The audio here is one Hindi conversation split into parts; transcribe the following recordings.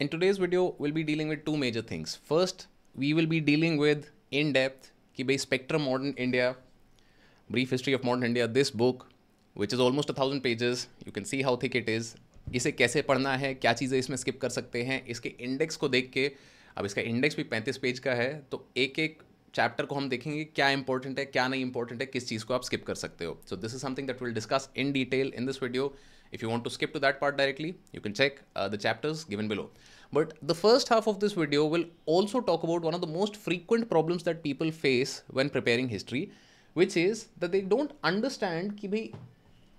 In today's video will be dealing with two major things first we will be dealing with in depth कि भाई Spectrum modern India brief history of modern India this book which is almost a thousand pages you can see how thick it is इसे कैसे पढ़ना है? क्या चीज़ें इसमें स्किप कर सकते हैं? इसके इंडेक्स को देख के, अब इसका इंडेक्स भी पैंतीस पेज का है तो एक एक चैप्टर को हम देखेंगे, क्या इंपॉर्टेंट है, क्या नहीं इंपॉर्टेंट है, किस चीज़ को आप स्किप कर सकते हो. So this is something that will discuss in detail in this video if you want to skip to that part directly you can check uh, the chapters given below but the first half of this video will also talk about one of the most frequent problems that people face when preparing history which is that they don't understand कि भाई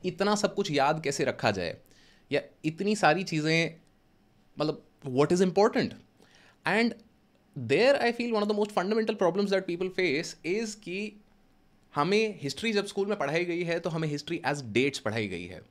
इतना सब कुछ याद कैसे रखा जाए या इतनी सारी चीज़ें मतलब what is important and there I feel one of the most fundamental problems that people face is कि हमें हिस्ट्री जब स्कूल में पढ़ाई गई है तो हमें हिस्ट्री एज डेट्स पढ़ाई गई है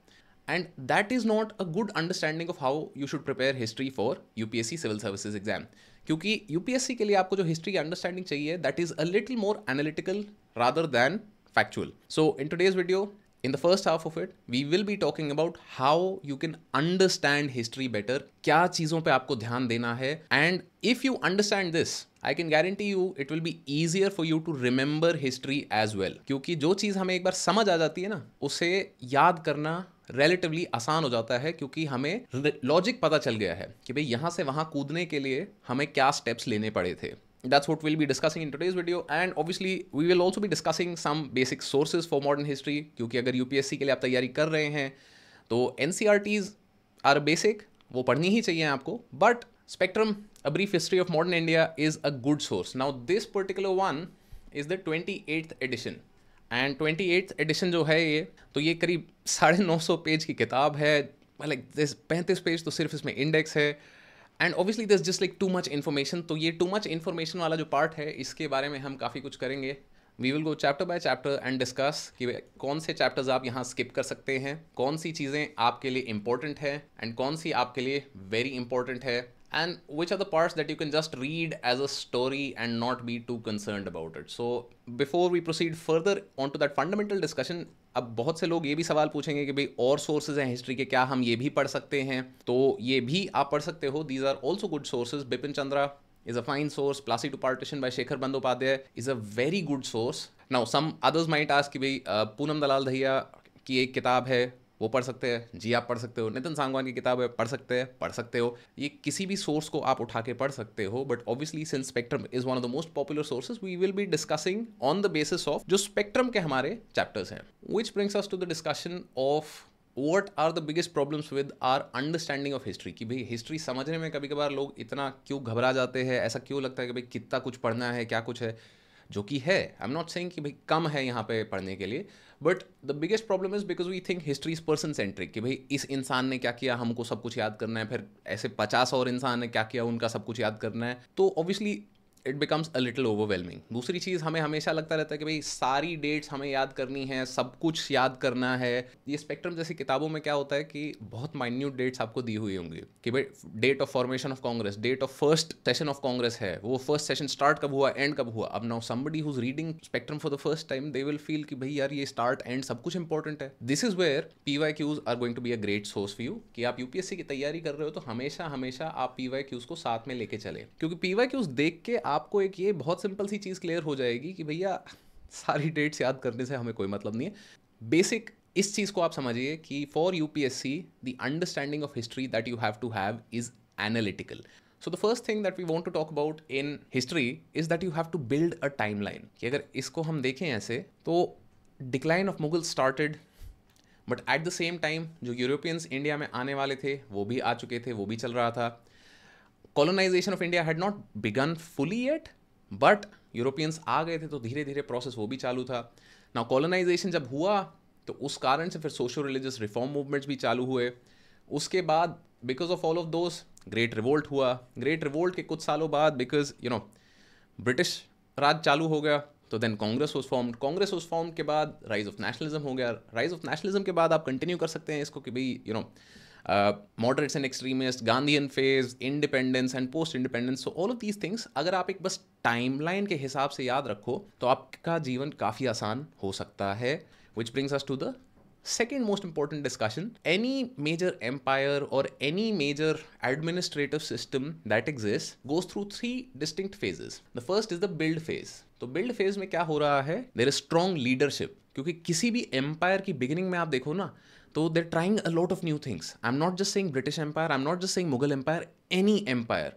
and that is not a good understanding of how you should prepare history for UPSC civil services exam क्योंकि यूपीएससी के लिए आपको जो हिस्ट्री की अंडरस्टैंडिंग चाहिए that is a little more analytical rather than factual so in today's video in the first half of it, we will be talking about how you can understand history better क्या चीज़ों पे आपको ध्यान देना है and if you understand this, I can guarantee you it will be easier for you to remember history as well. क्योंकि जो चीज़ हमें एक बार समझ आ जाती है ना उसे याद करना रिलेटिवली आसान हो जाता है क्योंकि हमें लॉजिक पता चल गया है कि भाई यहाँ से वहाँ कूदने के लिए हमें क्या स्टेप्स लेने पड़े थे। That's what we'll be discussing in today's video and obviously we will also be discussing some basic sources for modern history क्योंकि अगर यूपीएससी के लिए आप तैयारी कर रहे हैं तो N C R Ts are basic वो पढ़नी ही चाहिए आपको but Spectrum a brief history of modern India is a good source now this particular one is the twenty eighth edition and twenty eighth edition जो है ये तो ये करीब साढ़े नौ सौ पेज की किताब है। लाइक दिस पैंतीस पेज तो सिर्फ़ इसमें इंडेक्स है। And obviously this just like too much information तो ये टू मच इन्फॉर्मेशन वाला जो पार्ट है, इसके बारे में हम काफ़ी कुछ करेंगे। We will go chapter by chapter and discuss कि कौन से चैप्टर्स आप यहाँ स्किप कर सकते हैं, कौन सी चीज़ें आपके लिए इंपॉर्टेंट है एंड कौन सी आपके लिए वेरी इंपॉर्टेंट है। and which are the parts that you can just read as a story and not be too concerned about it? So, before we proceed further on to that fundamental discussion, अब बहुत से लोग ये भी सवाल पूछेंगे कि भाई और सोर्सेज हैं हिस्ट्री के, क्या हम ये भी पढ़ सकते हैं? तो ये भी आप पढ़ सकते हो। These are also good sources Bipin Chandra is a fine source Plassey to partition by Shekhar Bandyopadhyay is a very good source now some others might ask कि भाई पूनम दलाल दहिया की एक किताब है। वो पढ़ सकते हैं, जी आप पढ़ सकते हो, नितिन सांगवान की किताब है, पढ़ सकते हैं, पढ़ सकते हो। ये किसी भी सोर्स को आप उठा के पढ़ सकते हो but obviously since Spectrum is one of the most popular sources we will be discussing on the basis of जो स्पेक्ट्रम के हमारे चैप्टर्स हैं which brings us to the discussion of what are the biggest problems with our understanding of history कि भाई हिस्ट्री समझने में कभी कभार लोग इतना क्यों घबरा जाते हैं, ऐसा क्यों लगता है कि भाई कितना कुछ पढ़ना है, क्या कुछ है? जो कि है। आई एम नॉट सेइंग कि भाई कम है यहाँ पे पढ़ने के लिए but the biggest problem is because we think history is person centric कि भाई इस इंसान ने क्या किया, हमको सब कुछ याद करना है, फिर ऐसे पचास और इंसान ने क्या किया, उनका सब कुछ याद करना है। तो obviously it becomes a little overwhelming दूसरी चीज़ हमें हमेशा लगता रहता है कि भाई सारी डेट्स हमें याद करनी है, सब कुछ याद करना है। ये स्पेक्ट्रम जैसी किताबों में क्या होता है कि बहुत माइन्यूट डेट्स आपको दी हुई होंगी कि भाई date of formation of Congress date of first session of Congress है। वो फ़र्स्ट सेशन स्टार्ट कब हुआ एंड कब हुआ? अब now somebody who's reading Spectrum for the first time they will feel कि भाई यार ये स्टार्ट एंड सब कुछ इंपॉर्टेंट है। This is where P Y Qs are going to be a great source for you कि आप यूपीएससी की तैयारी कर रहे हो तो हमेशा हमेशा आप पी वाई क्यूज को साथ में लेके चले। क्योंकि पी वाई क्यूज देख के आपको एक ये बहुत सिंपल सी चीज़ क्लियर हो जाएगी कि भैया, सारी डेट्स याद करने से हमें कोई मतलब नहीं है। बेसिक इस चीज़ को आप समझिए कि for U P S C the understanding of history that you have to have is analytical so the first thing that we want to talk about in history is that you have to build a time line कि अगर इसको हम देखें ऐसे तो decline of Mughal started but at the same time जो यूरोपियंस इंडिया में आने वाले थे, वो भी आ चुके थे, वो भी चल रहा था। Colonisation of India had not begun fully yet but Europeans आ गए थे तो धीरे धीरे प्रोसेस वो भी चालू था। ना कॉलोनाइजेशन जब हुआ तो उस कारण से फिर सोशल रिलीजियस रिफॉर्म मूवमेंट्स भी चालू हुए। उसके बाद because of all of those great revolt हुआ। ग्रेट रिवोल्ट के कुछ सालों बाद because you know British Raj चालू हो गया तो then Congress was form Congress was form के बाद राइज ऑफ़ नेशनलिज्म हो गया। राइज ऑफ़ नेशनलिज्म के बाद आप कंटिन्यू कर सकते हैं इसको कि भाई you know moderates and extremist Gandhian phase independence and post independence so all of these things अगर आप एक बस टाइमलाइन के हिसाब से याद रखो तो आपका जीवन काफ़ी आसान हो सकता है which brings us to the second most important discussion. Any major empire or any major administrative system that exists goes through three distinct phases. The first is the build phase. तो बिल्ड फ़ेज़ में क्या हो रहा है? देर इज़ स्ट्रॉन्ग लीडरशिप क्योंकि किसी भी एम्पायर की बिगिनिंग में आप देखो ना तो there trying a lot of new things I am not just saying British empire I am not just saying Mughal empire any empire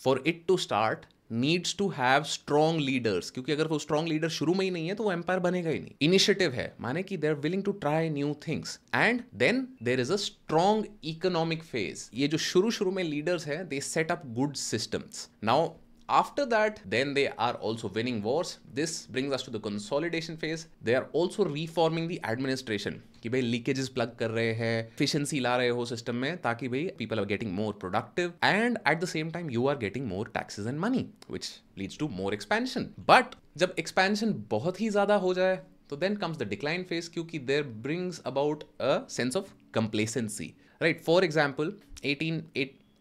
for it to start needs to have strong leaders क्योंकि अगर वो स्ट्रॉन्ग लीडर शुरू में ही नहीं है तो वो एम्पायर बनेगा ही नहीं. इनिशिएटिव है. माने कि are willing to try new things and then there is a strong economic phase ये जो शुरू शुरू में लीडर्स है they set up good systems now after that, then they are also winning wars. This brings us to the consolidation phase. They are also reforming the administration. कि भाई लीकेजेस प्लग कर रहे हैं एफिशिएंसी ला रहे हो सिस्टम में ताकि भाई people are getting more productive and at the same time you are getting more taxes and money which leads to more expansion but जब एक्सपेंशन बहुत ही ज़्यादा हो जाए तो then comes the decline phase क्योंकि there brings about a sense of complacency right for example eighteen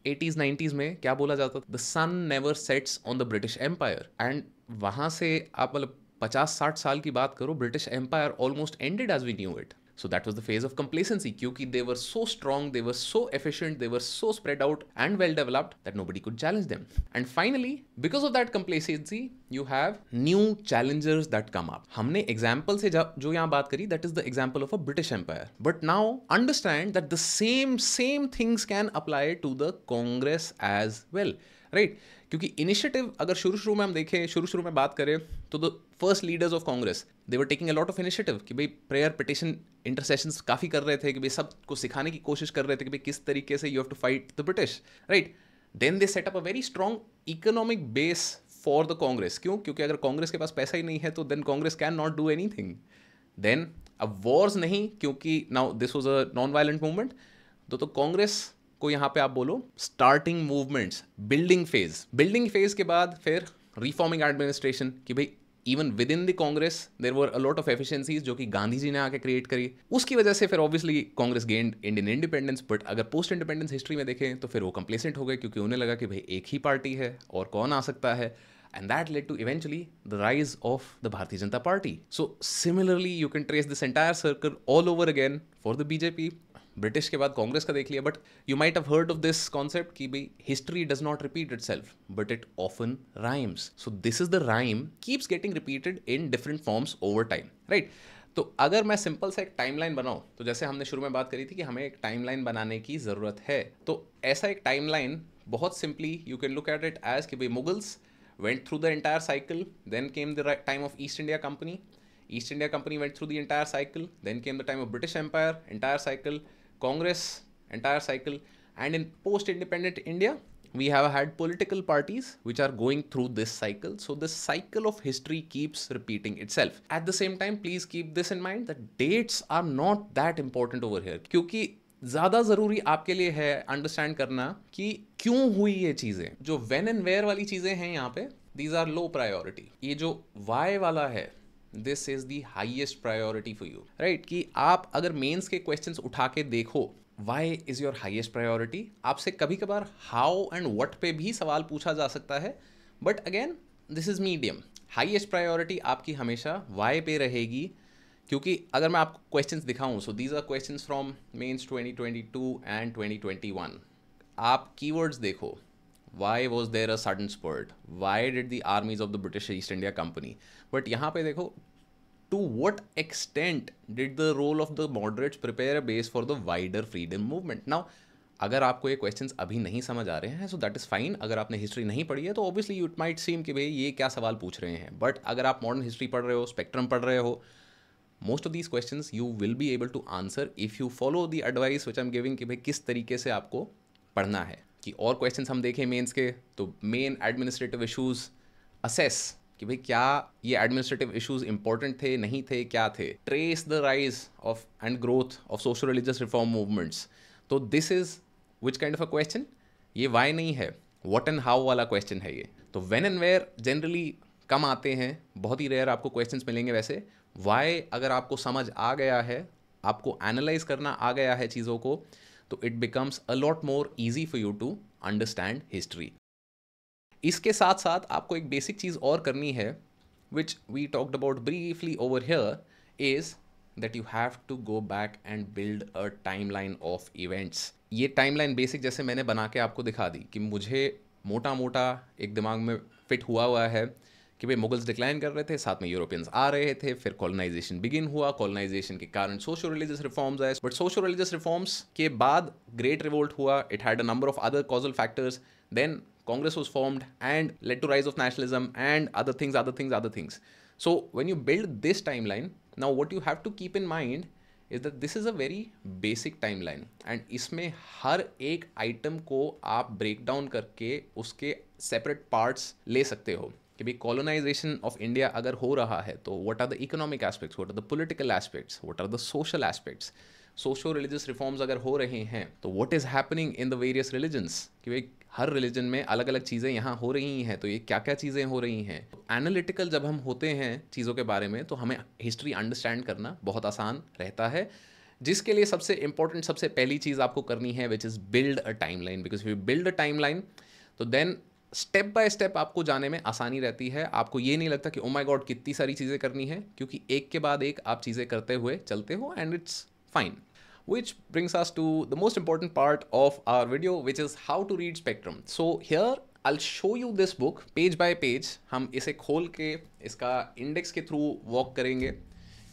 eighties nineties में क्या बोला जाता था? The sun never sets on the British empire and वहाँ से आप मतलब पचास, साठ साल की बात करो British empire almost ended as we knew it so that was the phase of complacency क्योंकि they were so strong they were so efficient they were so spread out and well developed that nobody could challenge them and finally because of that complacency you have new challengers that come up हमने एग्ज़ाम्पल से जो यहाँ बात करी that is the example of a British empire but now understand that the same same things can apply to the Congress as well right क्योंकि इनिशिएटिव अगर शुरू शुरू में हम देखें शुरू शुरू में बात करें तो the first leaders of Congress they were taking a lot of initiative कि भाई प्रेयर पिटिशन इंटरसेशंस काफ़ी कर रहे थे कि भाई सबको सिखाने की कोशिश कर रहे थे कि भाई किस तरीके से you have to fight the British right then they set up a very strong economic base for the Congress क्यों? क्योंकि अगर कांग्रेस के पास पैसा ही नहीं है तो then Congress can not do anything then अब वॉर्स नहीं, क्योंकि now this was a non violent movement तो तो कांग्रेस को यहाँ पे आप बोलो starting movements building phase building phase के बाद फिर रिफॉर्मिंग एडमिनिस्ट्रेशन कि भाई even within the Congress there were a lot of efficiencies जो कि गांधी जी ने आके क्रिएट करी उसकी वजह से फिर obviously Congress gained Indian independence but अगर पोस्ट इंडिपेंडेंस हिस्ट्री में देखें तो फिर वो कंप्लेसेंट हो गए क्योंकि उन्हें लगा कि भाई एक ही पार्टी है और कौन आ सकता है and that led to eventually the rise of the Bharatiya Janata Party. So similarly, you can trace this entire circle all over again for the BJP. British के बाद कांग्रेस का देख लिया but you might have heard of this concept कि भाई history does not repeat itself but it often rhymes so this is the rhyme keeps getting repeated in different forms over time right तो अगर मैं सिंपल सा एक टाइमलाइन बनाऊँ तो जैसे हमने शुरू में बात करी थी कि हमें एक टाइमलाइन बनाने की ज़रूरत है तो ऐसा एक टाइमलाइन बहुत simply you can look at it as कि भाई Mughals went through the entire cycle, then came the time of east india company. East india company went through the entire cycle, then came the time of british empire, entire cycle. Congress, entire cycle, and in post independent India, we have had political parties which are going through this cycle. So, this cycle of history keeps repeating itself. At the same time, please keep this in mind that dates are not that important over here. क्योंकि ज़्यादा ज़रूरी आपके लिए है अंडरस्टैंड करना कि क्यों हुई ये चीज़ें जो वेन एंड वेयर वाली चीज़ें हैं यहाँ पे दीज आर लो प्रायोरिटी ये जो वाई वाला है this is the highest priority for you right कि आप अगर मेंस के क्वेश्चंस उठा के देखो why is your highest priority आपसे कभी कभार हाउ एंड वट पे भी सवाल पूछा जा सकता है but again this is medium highest priority आपकी हमेशा वाई पे रहेगी, क्योंकि अगर मैं आपको क्वेश्चंस दिखाऊँ so these are questions from mains 2022 and 2021 आप कीवर्ड्स देखो why was there a sudden spurt why did the armies of the British East India Company but यहाँ पे देखो to what extent did the role of the moderates prepare a base for the wider freedom movement now अगर आपको ये क्वेश्चंस अभी नहीं समझ आ रहे हैं सो दैट इज़ फाइन अगर आपने हिस्ट्री नहीं पढ़ी है तो ऑब्वियसली यू माइट सीम कि भाई ये क्या सवाल पूछ रहे हैं। बट अगर आप मॉडर्न हिस्ट्री पढ़ रहे हो स्पेक्ट्रम पढ़ रहे हो most of these question you will be able to answer if you follow the advice which I am giving कि भाई किस तरीके से आपको पढ़ना है। कि और क्वेश्चन हम देखें मेंस के तो मेन एडमिनिस्ट्रेटिव इश्यूज़ असेस कि भाई क्या ये एडमिनिस्ट्रेटिव इश्यूज़ इंपॉर्टेंट थे, नहीं थे, क्या थे? Trace the rise of and growth of social religious reform movements तो this is which kind of a question ये वाई नहीं है? वॉट एंड हाउ वाला क्वेश्चन है ये. तो when and where generally come आते हैं, बहुत ही रेयर आपको क्वेश्चन मिलेंगे वैसे. वाई अगर आपको समझ आ गया है, आपको एनालाइज करना आ गया है चीज़ों को तो it becomes a lot more easy for you to understand history इसके साथ साथ आपको एक बेसिक चीज़ और करनी है which we talked about briefly over here is that you have to go back and build a time line of events ये टाइम लाइन बेसिक जैसे मैंने बना के आपको दिखा दी कि मुझे मोटा मोटा एक दिमाग में फिट हुआ हुआ है कि भाई मुगल्स डिक्लाइन कर रहे थे, साथ में यूरोपियंस आ रहे थे, फिर कॉलोनाइजेशन बिगिन हुआ। कॉलोनाइजेशन के कारण सोशो रिलीजियस रिफॉर्म्स आए। बट सोशो रिलीजियस रिफॉर्म्स के बाद ग्रेट रिवोल्ट हुआ। It had a number of other causal factors then Congress was formed and led to rise of nationalism and other things other things other things so when you build this time line now what you have to keep in mind is that this is a very basic time line and इसमें हर एक आइटम को आप ब्रेक डाउन करके उसके सेपरेट पार्ट्स ले सकते हो। कि भाई कॉलोनाइजेशन ऑफ़ इंडिया अगर हो रहा है तो what are the economic aspects what are the political aspects what are the social aspects socio religious reforms अगर हो रहे हैं तो what is happening in the various religions कि भाई हर रिलीजन में अलग अलग चीज़ें यहाँ हो रही हैं तो ये क्या क्या चीज़ें हो रही हैं? एनालिटिकल जब हम होते हैं चीज़ों के बारे में तो हमें हिस्ट्री अंडरस्टैंड करना बहुत आसान रहता है। जिसके लिए सबसे इंपॉर्टेंट सबसे पहली चीज़ आपको करनी है which is build a time line because you build a time line तो देन स्टेप बाय स्टेप आपको जाने में आसानी रहती है आपको ये नहीं लगता कि ओ माई गॉड कितनी सारी चीज़ें करनी है क्योंकि एक के बाद एक आप चीज़ें करते हुए चलते हो and it's fine which brings us to the most important part of our video, which is how to read spectrum. So here I'll show you this book page by page. हम इसे खोल के इसका इंडेक्स के थ्रू वॉक करेंगे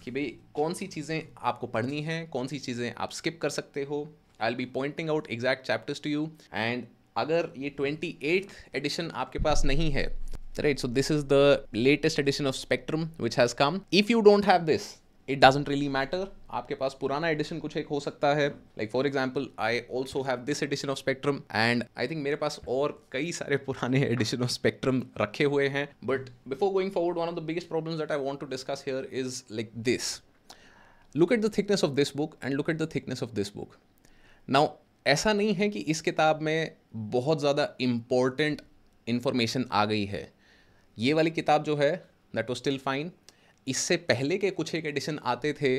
कि भाई कौन सी चीज़ें आपको पढ़नी हैं कौन सी चीज़ें आप स्किप कर सकते हो I be pointing out exact chapters to you and अगर ये ट्वेंटी एडिशन आपके पास नहीं है, right, so this is the latest edition of spectrum which has come. If you don't have this it doesn't really matter आपके पास पुराना एडिशन कुछ एक हो सकता है। Like for example I also have this edition of spectrum and I think मेरे पास और कई सारे पुराने एडिशन ऑफ़ स्पेक्ट्रम रखे हुए हैं। But before going forward one of the biggest problem that I want to discuss here is like this look at the thickness of this book and look at the thickness of this book now ऐसा नहीं है कि इस किताब में बहुत ज़्यादा इम्पोर्टेंट इन्फॉर्मेशन आ गई है। ये वाली किताब जो है दैट वॉज़ स्टिल फाइन इससे पहले के कुछ एक एडिशन आते थे,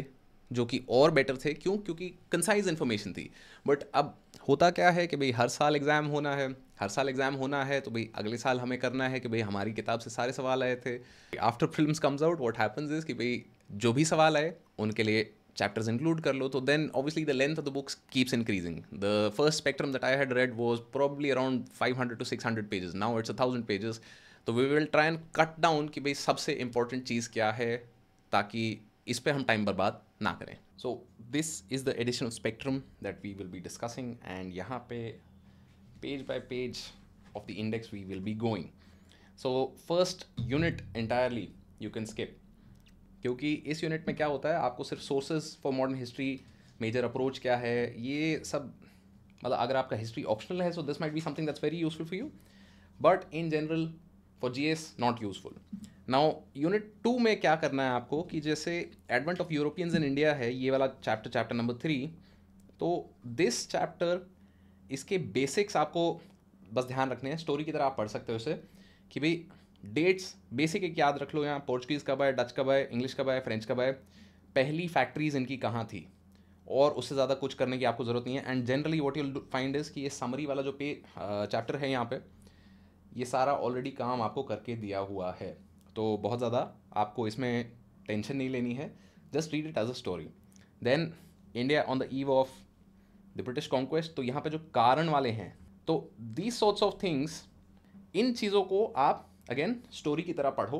जो कि और बेटर थे। क्यों? क्योंकि कंसाइज इन्फॉर्मेशन थी। बट अब होता क्या है कि भाई हर साल एग्ज़ाम होना है, हर साल एग्ज़ाम होना है तो भाई अगले साल हमें करना है कि भाई हमारी किताब से सारे सवाल आए थे। After film comes out what happens is कि भाई जो भी सवाल आए, उनके लिए चैप्टर्स इंक्लूड कर लो तो then obviously the length of the books keeps increasing the first spectrum that I had read was probably around five hundred to six hundred pages now it's a thousand pages तो we will try and cut down कि भाई सबसे इंपॉर्टेंट चीज़ क्या है, ताकि इस पर हम टाइम बर्बाद ना करें. So this is the edition of spectrum that we will be discussing and यहाँ पे page by page of the index we will be going so first unit entirely you can skip क्योंकि इस यूनिट में क्या होता है, आपको सिर्फ़ sources for modern history major approach क्या है, ये सब मतलब अगर आपका हिस्ट्री ऑप्शनल है so this might be something that's very useful for you but in general for G S not useful now unit two में क्या करना है आपको, कि जैसे advent of Europeans in India है, ये वाला चैप्टर चैप्टर नंबर थ्री तो दिस चैप्टर इसके बेसिक्स आपको बस ध्यान रखने हैं। स्टोरी की तरह आप पढ़ सकते हो इसे, कि भाई डेट्स बेसिक एक याद रख लो यहाँ पोर्चुगीज़ कब है डच कब है इंग्लिश कब है फ्रेंच कब है पहली फैक्ट्रीज इनकी कहाँ थी? और उससे ज़्यादा कुछ करने की आपको ज़रूरत नहीं है। And generally what you'll find is कि ये समरी वाला जो पे चैप्टर है यहाँ पे, ये सारा ऑलरेडी काम आपको करके दिया हुआ है। तो बहुत ज़्यादा आपको इसमें टेंशन नहीं लेनी है। Just read it as a story then India on the eve of the British conquest तो यहाँ पे जो कारण वाले हैं तो दीज सॉर्ट्स ऑफ़ थिंग्स इन चीज़ों को आप अगेन स्टोरी की तरह पढ़ो,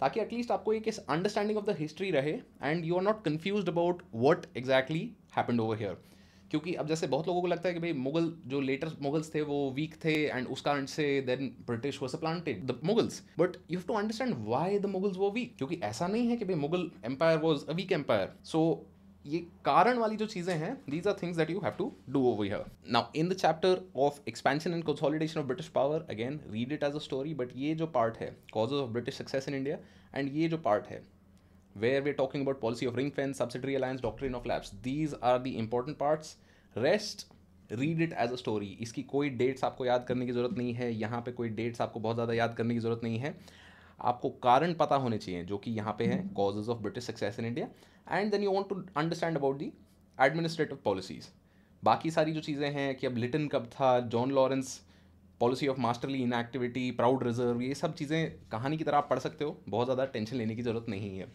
ताकि एटलीस्ट आपको एक अंडरस्टैंडिंग ऑफ़ द हिस्ट्री रहे and you are not confuse about what exactly happened over here क्योंकि अब जैसे बहुत लोगों को लगता है कि भाई मुगल जो लेटर मुगल्स थे, वो वीक थे एंड उस कारण से देन ब्रिटिश वो supplanted the Mughals. But you have to understand why the Mughals वो वीक क्योंकि ऐसा नहीं है कि भाई Mughal empire was a weak empire so ये कारण वाली जो चीज़ें हैं these are things that you have to do over here now in the chapter of expansion and consolidation of British power again read it as a story but ये जो पार्ट है causes of British success in India and ये जो पार्ट है where we're talking about policy of ring fence, subsidiary alliance, doctrine of lapse these are the important parts rest read it as a story इसकी कोई डेट्स आपको याद करने की ज़रूरत नहीं है यहाँ पे कोई डेट्स आपको बहुत ज़्यादा याद करने की ज़रूरत नहीं है। आपको कारण पता होने चाहिए जो कि यहाँ पे है causes of British success in India and then you want to understand about the administrative policies बाकी सारी जो चीज़ें हैं कि अब लिटन कब था John Lawrence policy of masterly inactivity proud reserve ये सब चीज़ें कहानी की तरह आप पढ़ सकते हो बहुत ज़्यादा टेंशन लेने की ज़रूरत नहीं है।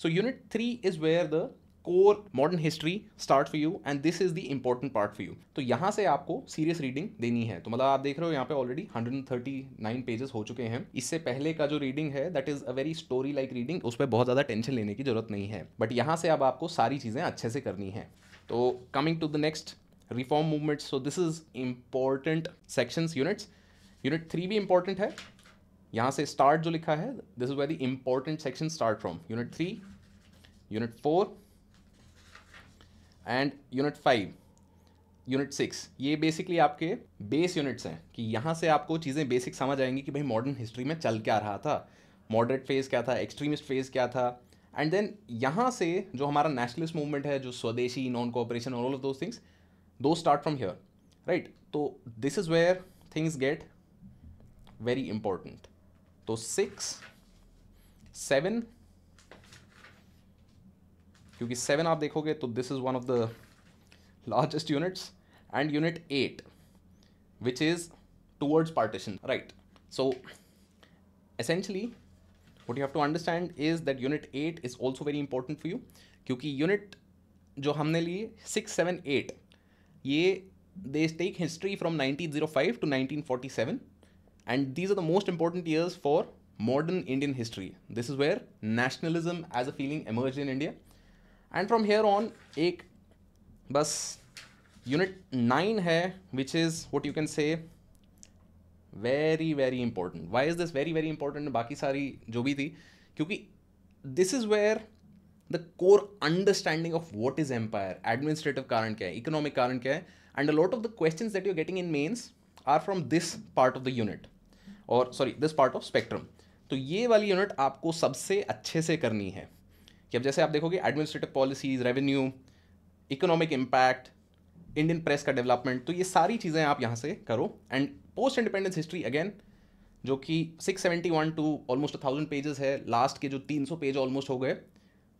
So unit three is where the core modern history start for you and this is the important part for you तो यहाँ से आपको सीरियस रीडिंग देनी है। तो मतलब आप देख रहे हो यहाँ पे ऑलरेडी 139 पेजेस हो चुके हैं। इससे पहले का जो रीडिंग है that is a very story like reading उस पर बहुत ज़्यादा टेंशन लेने की ज़रूरत नहीं है। बट यहाँ से अब आपको सारी चीज़ें अच्छे से करनी है। तो coming to the next reform movement so this is important sections units unit three भी इंपॉर्टेंट है। यहाँ से स्टार्ट जो लिखा है this is very important section start from unit three unit four and unit five unit six ये बेसिकली आपके बेस यूनिट्स हैं कि यहाँ से आपको चीज़ें बेसिक समझ आएँगी कि भाई मॉडर्न हिस्ट्री में चल क्या रहा था। मॉडरेट फ़ेज़ क्या था एक्सट्रीमिस्ट फ़ेज़ क्या था। एंड देन यहाँ से जो हमारा नेशनलिस्ट मूवमेंट है, जो Swadeshi non cooperation all of those things those start from here right तो this is where things get very important तो सिक्स सेवन क्योंकि सेवन आप देखोगे तो this is one of the largest units and unit eight which is towards partition right so essentially what you have to understand is that unit 8 is also very important for you क्योंकि यूनिट जो हमने लिए सिक्स सेवन एट ये they take history from 1905 to 1947 and these are the most important years for modern Indian history. This is where nationalism as a feeling emerged in India. And from here on एक बस यूनिट नाइन है which is what you can say very very important why is this very very important बाकी सारी जो भी थी, क्योंकि this is where the core understanding of what is empire administrative कारण क्या है इकोनॉमिक कारण क्या है and a lot of the question that you getting in mains are from this part of the unit और sorry this part of spectrum तो ये वाली यूनिट आपको सबसे अच्छे से करनी है। कि अब जैसे आप देखोगे administrative policies revenue economic impact Indian press का डेवलपमेंट तो ये सारी चीज़ें आप यहाँ से करो। And post independence history again जो कि 671 टू ऑलमोस्ट थाउज़ेंड पेजेस है लास्ट के जो 300 पेज ऑलमोस्ट हो गए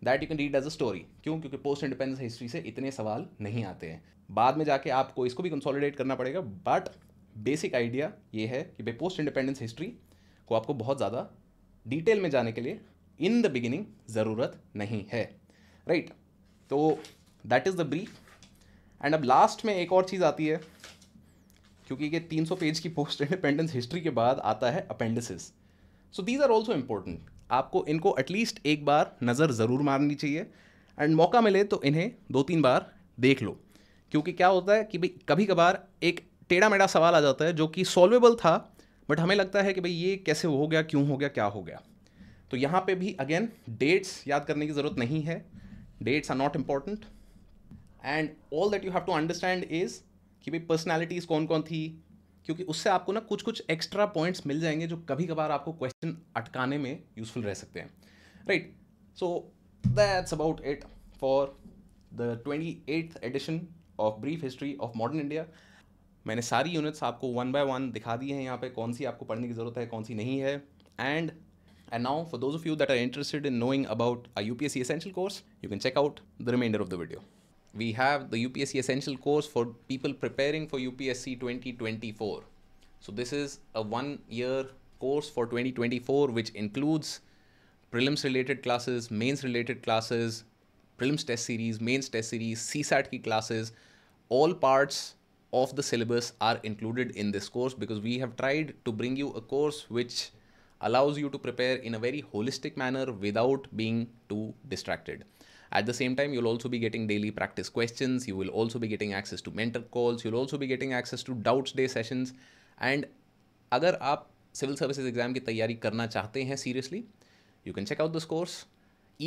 that you can read as a story क्यों? क्योंकि पोस्ट इंडिपेंडेंस हिस्ट्री से इतने सवाल नहीं आते हैं। बाद में जाके आपको इसको भी कंसोलिडेट करना पड़ेगा बट बेसिक आइडिया ये है कि भाई पोस्ट इंडिपेंडेंस हिस्ट्री को आपको बहुत ज़्यादा डिटेल में जाने के लिए इन द बिगिनिंग ज़रूरत नहीं है राइट right? तो that is the brief and अब लास्ट में एक और चीज़ आती है, क्योंकि ये 300 पेज की पोस्ट इंडिपेंडेंस हिस्ट्री के बाद आता है appendices so these are also important आपको इनको एटलीस्ट एक बार नज़र ज़रूर मारनी चाहिए एंड मौका मिले तो इन्हें दो तीन बार देख लो. क्योंकि क्या होता है कि भाई कभी कभार एक टेढ़ा मेढ़ा सवाल आ जाता है जो कि सॉल्वेबल था बट हमें लगता है कि भाई, ये कैसे हो गया, क्यों हो गया, क्या हो गया? तो यहाँ पे भी अगेन डेट्स याद करने की ज़रूरत नहीं है। Dates are not important and all that you have to understand is कि भाई पर्सनैलिटीज़ कौन कौन थी? क्योंकि उससे आपको ना कुछ कुछ एक्स्ट्रा पॉइंट्स मिल जाएँगे जो कभी कभार आपको क्वेश्चन अटकाने में यूजफुल रह सकते हैं। Right so that's about it for the twenty eighth edition of brief history of modern India मैंने सारी यूनिट्स आपको वन बाय वन दिखा दी हैं यहाँ पे, कौन सी आपको पढ़ने की ज़रूरत है, कौन सी नहीं है। And And now for those of you that are interested in knowing about a UPSC Essential course, you can check out the remainder of the video. We have the UPSC Essential course for people preparing for UPSC 2024. So this is a one year course for 2024, which includes prelims related classes, mains related classes, prelims test series, mains test series, CSAT key classes, all parts of the syllabus are included in this course because we have tried to bring you a course which allows you to prepare in a very holistic manner without being too distracted. At the same time, you'll also be getting daily practice questions. You will also be getting access to mentor calls. You'll also be getting access to doubts day sessions. And अगर आप सिविल सर्विसेज एग्जाम की तैयारी करना चाहते हैं seriously you can check out this course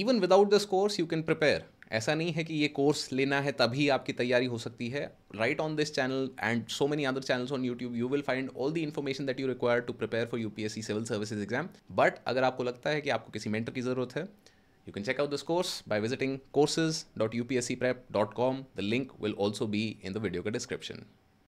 even without this course you can prepare ऐसा नहीं है कि ये कोर्स लेना है तभी आपकी तैयारी हो सकती है। Right on this channel and so many other channels on YouTube you will find all the information that you require to prepare for UPSC civil services exam but अगर आपको लगता है कि आपको किसी मेंटर की ज़रूरत है you can check out this course by visiting courses dot U P S C prep dot com the link will also be in the video का description.